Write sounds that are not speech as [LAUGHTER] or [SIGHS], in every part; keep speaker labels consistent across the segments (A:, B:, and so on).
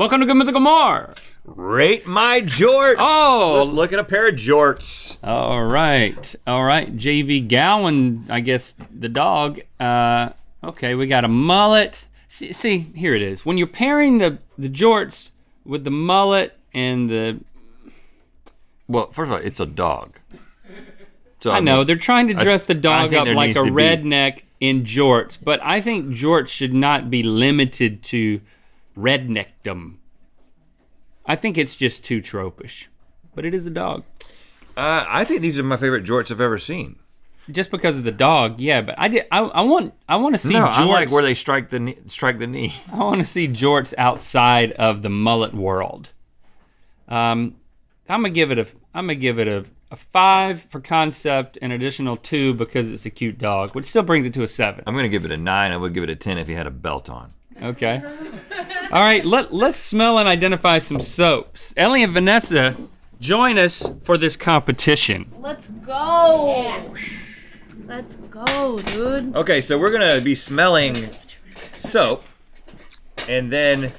A: Welcome to Good Mythical More.
B: Rate my jorts.
A: Oh.
B: let's look at a pair of jorts.
A: All right, all right. JV Gowan, I guess the dog. Uh, okay, we got a mullet. See, see, here it is. When you're pairing the the jorts with the mullet and the,
B: Well, first of all, it's a dog. So
A: I know they're trying to dress the dog up like a
B: to be-
A: redneck in jorts, but I think jorts should not be limited to redneckdom. I think it's just too tropish, but it is a dog.
B: Uh, I think these are my favorite jorts I've ever seen.
A: Just because of the dog, yeah. But I did. I, I want. I want to see
B: no,
A: jorts.
B: I like where they strike the knee, strike the knee. [LAUGHS]
A: I want to see jorts outside of the mullet world. Um, I'm gonna give it a. I'm gonna give it a, a five for concept, an additional two because it's a cute dog, which still brings it to a seven.
B: I'm gonna give it a nine. I would give it a ten if he had a belt on.
A: Okay. All right. Let Let's smell and identify some soaps. Ellie and Vanessa, join us for this competition.
C: Let's go. Let's go, dude.
B: Okay, so we're gonna be smelling soap, and then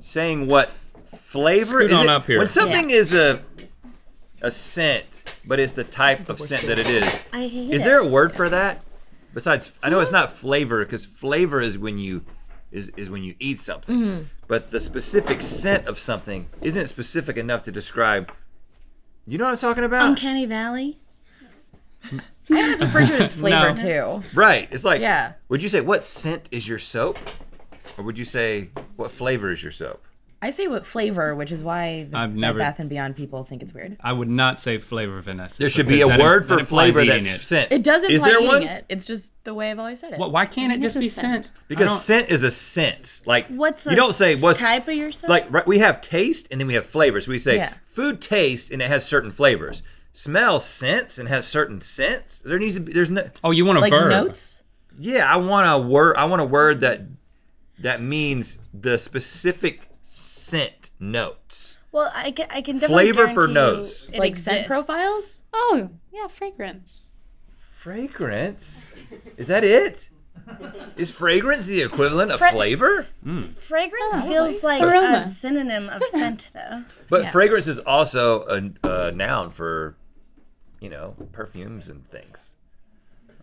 B: saying what flavor
A: Scoot
B: is
A: on
B: it?
A: up here.
B: When something is a a scent, but it's the type of scent that it is.
C: I hate
B: Is
C: it.
B: there a word for that? Besides, I know it's not flavor because flavor is when you is is when you eat something,
C: Mm-hmm.
B: but the specific scent of something isn't specific enough to describe. You know what I'm talking about?
C: Uncanny Valley?
D: I always refer to it as [LAUGHS] flavor
A: No.
D: too.
B: Right. It's like,
D: Yeah.
B: Would you say what scent is your soap, or would you say what flavor is your soap?
D: I say what flavor, which is why the
A: I've
D: Bed
A: never-
D: Bath and Beyond people think it's weird.
A: I would not say flavor, Vanessa.
B: There should be a word
A: that
B: for
A: implies
B: flavor
A: eating
B: that's
A: it.
B: scent.
D: It does
B: Is
D: imply
B: there
D: eating
B: one?
D: it. It's just the way I've always said it.
A: What, why can't it
C: It's
A: just be
C: scent.
A: scent?
B: Because scent is a sense. Like
C: What's the
B: you don't say what's
C: type of your scent?
B: like right, we have taste and then we have flavors. we say
D: Yeah.
B: food tastes and it has certain flavors. Smell scents and has certain scents. There needs to be there's no
A: Oh, you want a
D: like
A: verb?
D: notes.
B: yeah. I want a word. I want a word that that means the specific scent notes.
C: well, I can, I can definitely
B: Flavor for notes.
C: you it
D: Like scent profiles.
E: Oh, yeah, fragrance.
B: Fragrance. Is that it? Is fragrance the equivalent of
C: Fra-
B: flavor? Mm. Hmm.
C: Fragrance feels like
E: Aroma.
C: a synonym of scent, though.
B: But
D: Yeah.
B: fragrance is also a, a noun for, you know, perfumes and things.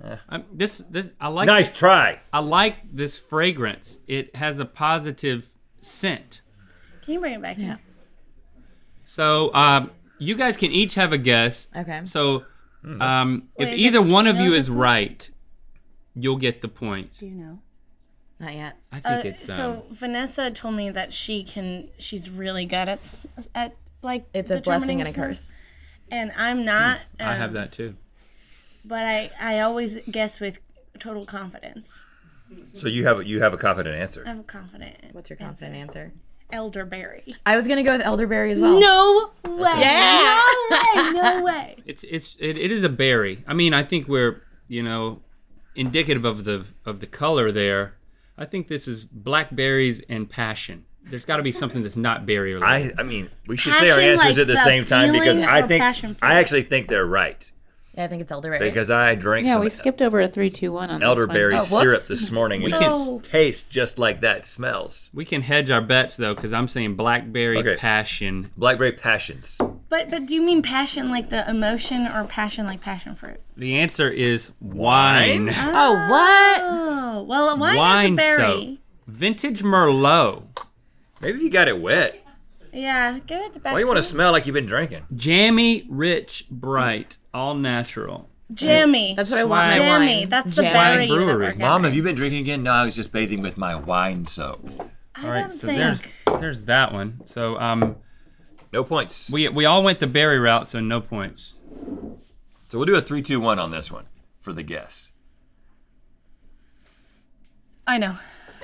B: Eh.
A: I'm, this, this, I like.
B: Nice try.
A: I like this fragrance. It has a positive scent.
C: Can you bring it back to
D: Yeah.
C: me?
A: So um, you guys can each have a guess.
D: Okay.
A: So
B: Hmm,
A: um, if
C: Wait, is
A: either
C: it
A: one of you
C: relative
A: is right, you'll get the point.
C: Do you know?
D: Not yet.
A: I think
C: Uh,
A: it's um,
C: so Vanessa told me that she can. She's really good at s- at like.
D: It's a blessing and a
C: determining
D: curse.
C: And I'm not. Um,
A: I have that too.
C: But I I always guess with total confidence.
B: So you have you have a confident answer.
C: I'm confident.
D: What's your confident answer?
C: Elderberry.
D: I was gonna go with elderberry as well.
C: No way.
D: Yeah.
C: No way. No [LAUGHS] way.
A: It's it's it, it is a berry. I mean, I think we're you know indicative of the of the color there. I think this is blackberries and passion. There's got to be something that's not berry related.
B: I I mean, we should say our
C: Passion,
B: answers
C: like
B: at the,
C: the
B: same time because
C: feeling
B: I
C: or
B: think
C: passion fruit?
B: I actually think they're right
D: Yeah, I think it's elderberry.
B: because I drank
E: Yeah,
B: some
E: we skipped over a three, two, one on
B: elderberry
E: this
D: Oh,
B: syrup this morning.
A: We
B: it
A: can-
B: taste just like that smells.
A: we can hedge our bets though, because I'm saying blackberry
B: Okay.
A: passion.
B: Blackberry passions.
C: But but do you mean passion like the emotion or passion like passion fruit?
A: The answer is wine.
B: Wine?
D: oh, what?
C: Oh well, wine,
A: Wine
C: is a berry.
A: soap. Vintage Merlot.
B: Maybe you got it wet.
C: Yeah, give it to back.
B: Why you want to smell like you've been drinking?
A: Jammy, rich, bright, all natural.
C: Jammy.
D: That's what I want my
A: Swag.
D: wine.
C: Jammy. That's the
D: Jammy.
C: berry.
A: Brewery.
C: we're
B: Mom, have you been drinking again? No, I was just bathing with my wine soap.
C: I
A: All right,
C: don't
A: so
C: think.
A: there's there's that one. So um,
B: No points.
A: we we all went the berry route, so no points.
B: So we'll do a three, two, one on this one for the guess.
C: I know.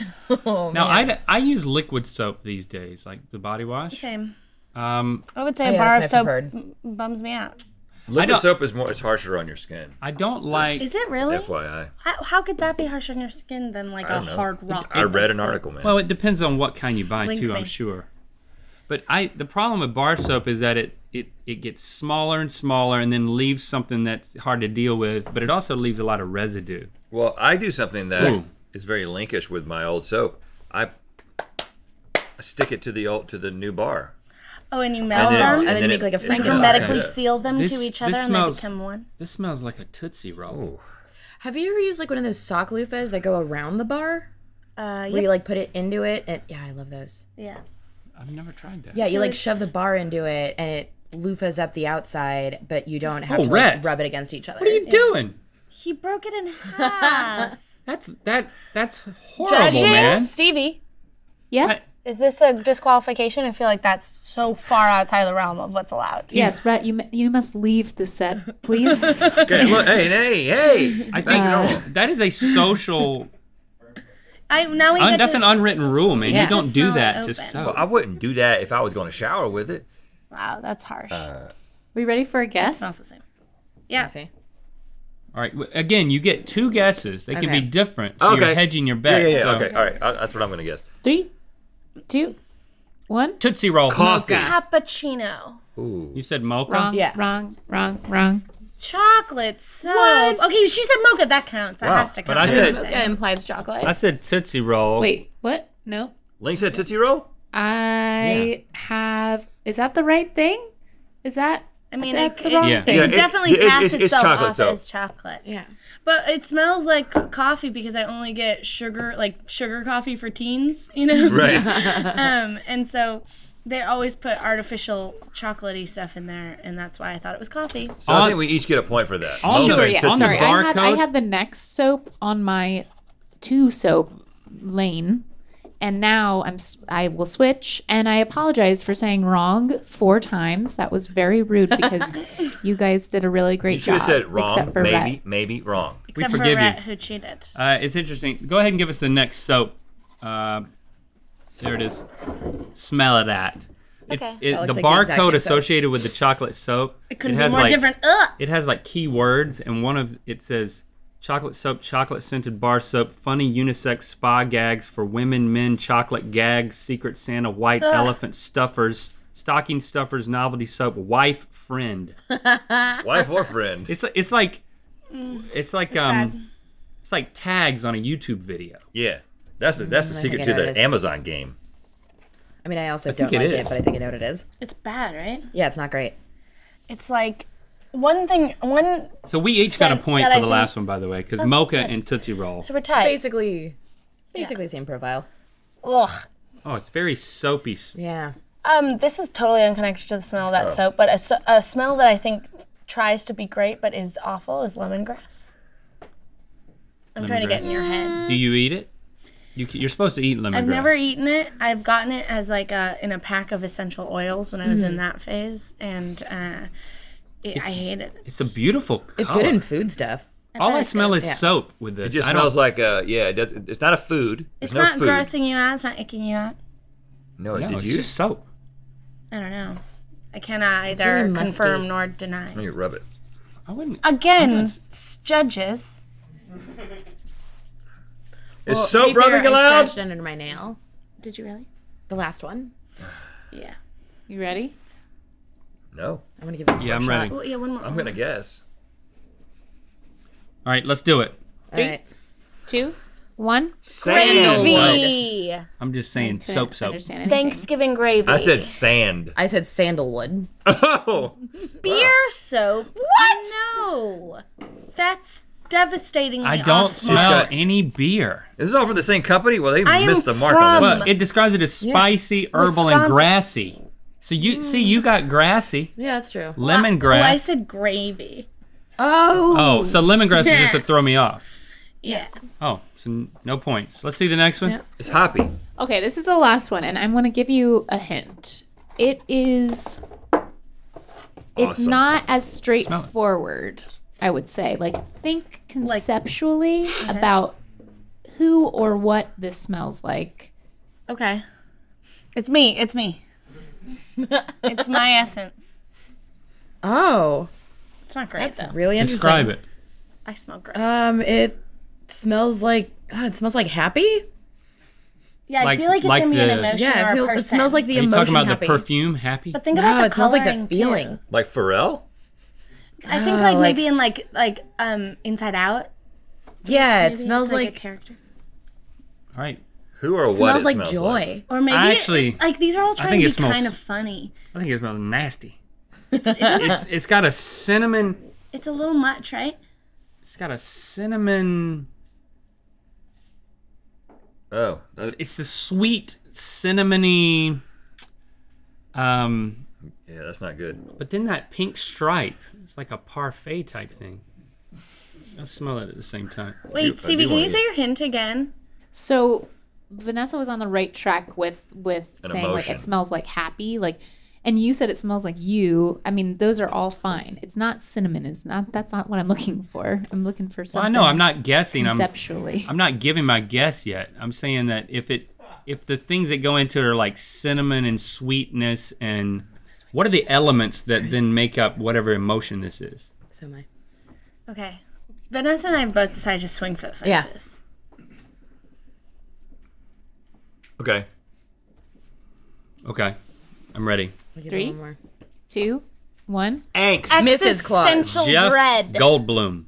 C: [LAUGHS]
D: Oh,
A: Now
D: man.
A: I, I use liquid soap these days, like the body wash.
C: Same.
A: Um,
C: I would say
D: Oh,
C: a
D: yeah,
C: bar of soap
D: preferred.
C: bums me out.
B: Liquid soap is more. It's harsher on your skin.
A: I don't like.
C: Is it really?
B: FYI.
C: How, how could that be harsher on your skin than like
B: I
C: a
B: don't know.
C: hard rock?
B: I read an article, man.
A: Well, it depends on what kind you buy
C: Link
A: too. I'm sure. But I the problem with bar soap is that it it it gets smaller and smaller, and then leaves something that's hard to deal with. But it also leaves a lot of residue.
B: Well, I do something that is very linkish with my old soap. I stick it to the old to the new bar.
C: Oh, and you melt
B: then-
C: them
D: And then
B: then
D: you
B: it-
D: make like a
B: it
D: Franken.
B: goes-
C: hermetically
B: Okay.
C: seal them
A: This-
C: to each
A: this
C: other and
A: smells-
C: they become one.
A: This smells like a Tootsie Roll.
B: Ooh.
D: Have you ever used like one of those sock loofahs that go around the bar?
C: Uh,
D: Where
C: yep.
D: you like put it into it? And, yeah, I love those.
C: yeah.
A: I've never tried that.
D: Yeah, you
C: So
D: like shove the
C: it's-
D: bar into it and it loofahs up the outside, but you don't have
A: Oh,
D: to
A: Rhett.
D: like, rub it against each other.
A: What are you doing?
C: He broke it in [LAUGHS] half.
A: That's that. That's horrible, man.
C: Stevie,
E: Yes.
C: is this a disqualification? I feel like that's so far outside the realm of what's allowed.
E: Yes, Rhett, you, you must leave the set, please. [LAUGHS]
B: Okay, look, hey, hey, hey!
A: I think uh, that is a social.
C: I now we
A: un, that's
C: to,
A: an unwritten rule, man.
D: Yeah.
A: You don't do that
C: it
A: to
C: open.
A: soap.
B: I wouldn't do that if I was going to shower with it.
C: Wow, that's harsh.
E: Uh, we ready for a guess?
C: smells the same. Yeah.
D: See?
A: All right. Again, you get two guesses. They can be different. So you're hedging your
B: Yeah,
A: bet.
B: yeah, yeah.
A: so-
B: Okay, all right. I, that's what I'm going to guess.
E: Three, two, one.
A: Tootsie Roll.
B: Coffee.
C: Cappuccino.
B: Ooh.
A: You said mocha.
E: Wrong,
D: Yeah.
E: wrong, wrong, wrong.
C: Chocolate soap.
D: What?
C: Okay, she said mocha. That counts. That
B: Wow,
C: has to count.
A: but I said-
D: Mocha implies chocolate.
A: I said Tootsie Roll.
E: Wait, what? No.
B: Link said Tootsie Roll?
E: I have. Is that the right thing? Is that?
C: I mean,
E: That's
C: it,
E: the
C: it,
E: wrong
A: Yeah.
E: thing.
B: Yeah,
C: it
B: it-
C: definitely
B: it-
C: passed
B: it's- it's
C: itself
B: chocolate
C: off
B: soap.
C: as chocolate.
D: Yeah.
C: But it smells like co- coffee because I only get sugar, like sugar coffee for teens, you know? [LAUGHS]
B: Right. [LAUGHS]
C: um, and so they always put artificial chocolatey stuff in there, and that's why I thought it was coffee.
B: So I think we each get a point for that.
A: On
B: Mocha
A: the-
E: Sure, yeah.
B: Tootsie
E: Sorry,
B: Roll.
E: I had, I had the next soap on my two soap lane, and now I'm s- I will switch. And I apologize for saying wrong four times. That was very rude because [LAUGHS] you guys did a really great
B: You
E: job.
B: have said wrong,
E: except for
B: maybe,
E: Rhett.
B: maybe, wrong.
C: Except for
A: forgive you.
C: Rhett, who cheated.
A: Uh, it's interesting. Go ahead and give us the next soap. Uh, there it is. Smell of that. It's
C: Okay.
A: it, the
D: looks like the exact
A: barcode
D: soap.
A: associated with the chocolate soap.
C: It couldn't
A: has
C: be more
A: like,
C: different. Ugh.
A: It has like key words, and one of it says chocolate soap, chocolate scented bar soap, funny unisex spa gags for women, men, chocolate gags, secret Santa, white elephant stuffers, stocking stuffers, novelty soap, wife friend. [LAUGHS]
B: Wife or friend.
A: It's it's like it's like um
C: sad.
A: it's like tags on a YouTube video.
B: Yeah. That's the, that's the secret to
D: know what it
B: the. Amazon game.
D: I mean, I also
A: think
D: don't
A: it
D: like it,
A: is.
D: but I think I know what it is.
C: It's bad, right?
D: Yeah, it's not great.
C: It's like one thing, one.
A: So we each got a point for
C: I
A: the
C: think-
A: last one, by the way, because mocha and tootsie roll.
C: So we're tied.
D: Basically, basically same profile.
C: Ugh.
A: Oh, it's very soapy.
D: Yeah.
C: Um, this is totally unconnected to the smell of that soap, but a, a smell that I think tries to be great but is awful is lemongrass. I'm trying to get in your head.
A: Do you eat it? You, you're supposed to eat lemongrass.
C: I've never eaten it. I've gotten it as like a in a pack of essential oils when I was in that phase, and uh, it, I hate it.
A: It's a beautiful. Color.
D: It's good in food stuff.
A: All I smell
C: good.
A: is soap with this.
B: It just
A: I don't-
B: smells like uh yeah, it does it's not a food. There's
C: It's
B: no
C: not
B: food.
C: grossing you out. It's not icking you out.
B: No,
A: No,
B: did
A: it's
B: you?
A: just soap.
C: I don't know. I cannot either
D: really
C: confirm nor deny.
B: Let me rub it.
A: I wouldn't.
C: Again,
A: I'm not-
C: judges.
B: Is
D: Well, to
B: soap
D: be fair,
B: rubbing
D: I
B: allowed?
D: scratched under my nail.
C: Did you really?
D: The last one. [SIGHS]
C: Yeah.
E: You ready?
B: No.
D: I'm gonna give it.
A: Yeah, I'm ready.
C: Oh, yeah. One more.
B: I'm gonna guess.
A: All right, let's do it.
D: All right.
E: Two, one.
B: Sand.
C: Gravy.
A: I'm just saying
E: Couldn't
A: soap, soap.
E: Understand anything.
C: Thanksgiving gravy.
B: I said sand.
D: I said sandalwood. [LAUGHS]
B: Oh.
C: beer soap. What? No. That's devastatingly
A: I don't
C: off
A: smell
B: got-
A: any beer.
B: Is this all from the same company? Well, they
C: I am
B: missed the mark on this.
C: from-
A: But it describes it as spicy, herbal, and
C: Wisconsin.
A: grassy. So you see, you mm. got grassy,
D: Yeah, that's true.
A: lemongrass.
C: Oh, I said gravy.
D: Oh.
A: Oh, so lemongrass is just to [LAUGHS] throw me off.
C: Yeah.
A: Oh, so no points. Let's see the next one.
D: Yeah.
B: It's hoppy.
E: Okay, this is the last one, and I'm going to give you a hint. It is. It's
B: Awesome.
E: not as straightforward, I would say. Like, think conceptually about who or what this smells like.
C: Okay. It's me. It's me. It's my essence.
D: Oh.
C: It's not great though.
D: Really interesting.
A: Describe it.
C: I smell great.
D: Um, it smells like. ah, it smells like happy.
C: yeah, I
A: like-
C: feel like it's
A: like
C: gonna be an emotion
D: Yeah,
C: or
D: it
C: a
D: feels. It smells like the
A: Are you
D: emotion
A: talking about
D: happy.
A: the perfume happy?
C: But think about
D: No,
C: the
D: it smells like the
C: coloring, too.
D: feeling.
B: Like Pharrell?
C: I think
D: Oh,
C: like,
D: like-
C: maybe in like like um Inside Out.
D: Yeah,
C: maybe
D: it smells
C: it's
D: like.
C: a character.
A: All right.
B: Who or what
D: smells
B: it
D: like
B: smells
D: joy.
C: Or maybe
A: I
C: it- like these are all trying to be
A: smells-
C: kind of funny.
A: I think it smells nasty. [LAUGHS] it's, it's got a cinnamon.
C: It's a little much, right?
A: It's got a cinnamon.
B: Oh, that-
A: It's the sweet cinnamony. Um,
B: yeah, that's not good.
A: but then that pink stripe. It's like a parfait type thing. I'll smell it at the same time.
C: Wait,
B: I
C: Stevie, can you say your hint again?
E: So Vanessa was on the right track with with
B: An
E: saying like it smells like happy, like and you said it smells like you. I mean, those are all fine. It's not cinnamon. It's not that's not what I'm looking for. I'm looking for
A: Well, I know. I'm not guessing. I'm.
E: conceptually.
A: I'm not giving my guess yet. I'm saying that if it, if the things that go into it are like cinnamon and sweetness and what are the elements that then make up whatever emotion this is?
D: So am I.
C: Okay. Vanessa and I both decided to swing for the
D: Yeah.
C: fences.
B: Okay.
A: Okay, I'm ready.
D: I'll
E: Three?
D: one more.
E: Two, one.
B: Angst.
D: Mrs. Claus.
C: Existential
A: Jeff
C: dread.
A: Goldblum.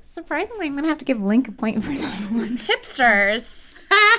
E: Surprisingly, I'm gonna have to give Link a point for that one.
C: Hipsters.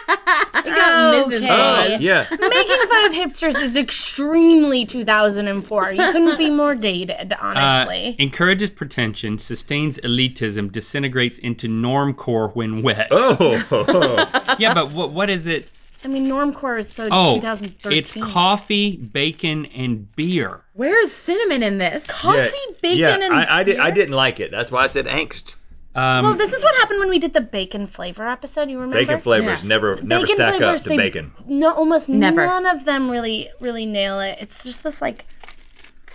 D: I got Mrs.
C: Okay.
D: Claus.
B: Yeah.
C: Making fun of hipsters is extremely 2004. You couldn't be more dated,
A: Uh,
C: honestly.
A: encourages pretension, sustains elitism, disintegrates into normcore when wet.
B: Oh. [LAUGHS] [LAUGHS]
A: Yeah, but what what is it?
C: I mean, normcore is so
A: Oh,
C: 2013.
A: it's coffee, bacon, and beer.
D: Where's cinnamon in this?
C: Coffee, bacon,
B: yeah,
C: and
B: I, I, did, I didn't like it. That's why I said angst.
A: Um,
C: Well, this is what happened when we did the bacon flavor episode. You remember?
B: Bacon flavors
D: Yeah.
B: never never
C: Bacon
B: stack up
C: flavors,
B: to
C: they-
B: bacon.
C: No, almost
D: Never.
C: none of them really, really nail it. It's just this like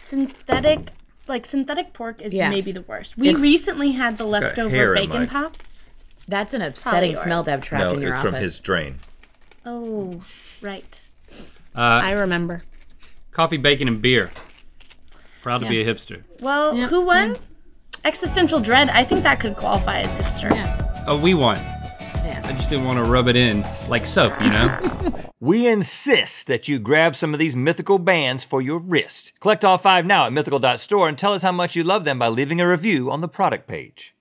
C: synthetic, like synthetic pork is
D: Yeah.
C: maybe the worst. We
D: It's-
C: recently had the leftover bacon pop.
D: That's an upsetting smell to have trapped
B: No,
D: in your
B: it's
D: office.
B: from his drain.
C: Oh, right.
A: uh,
C: I remember.
A: coffee, bacon, and beer. Proud to be a hipster.
C: Well,
D: Yeah,
C: who won? Existential dread. I think that could qualify as hipster.
D: Yeah.
A: Oh, we won.
D: Yeah.
A: I just didn't want to rub it in like soap, you know? [LAUGHS]
B: We insist that you grab some of these mythical bands for your wrist. Collect all five now at mythical.store and tell us how much you love them by leaving a review on the product page.